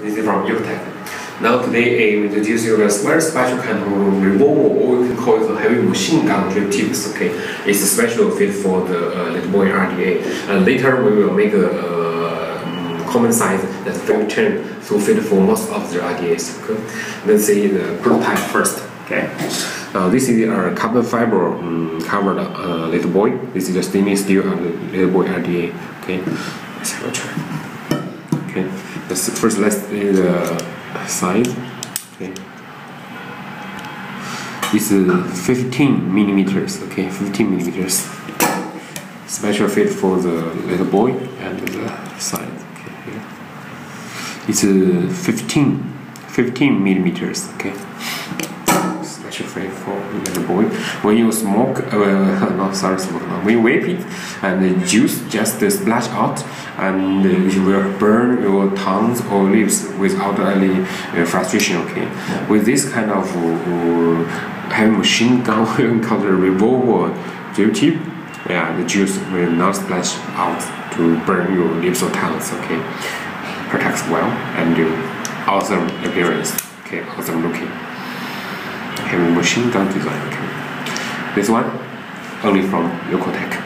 this is from Eycotech. Now today I introduce you a very special kind of revolver, or you can call it a heavy machine gun drip tips. Okay, it's a special fit for the uh, little boy RDA. And later we will make a uh, common size that's very thin, to fit for most of the RDAs. Okay, let's see the prototype first. Okay, uh, this is a carbon fiber um, covered uh, little boy. This is a stainless steel little boy RDA. Okay, let's have a try. First let's do the size. Okay, is 15 millimeters. Okay, 15 millimeters. Special fit for the little boy and the size. Okay, here. It's uh, 15, 15 millimeters. Okay for little boy. When you smoke, uh, no, sorry, smoke, no. when you vape it, and the juice just uh, splash out, and it will burn your tongues or lips without any uh, frustration. Okay, with this kind of uh, heavy machine gun, called a revolver drip tip, yeah, the juice will not splash out to burn your lips or tongues. Okay, protects well and uh, awesome appearance. Okay, awesome looking machine gun design. This one only from Eycotech.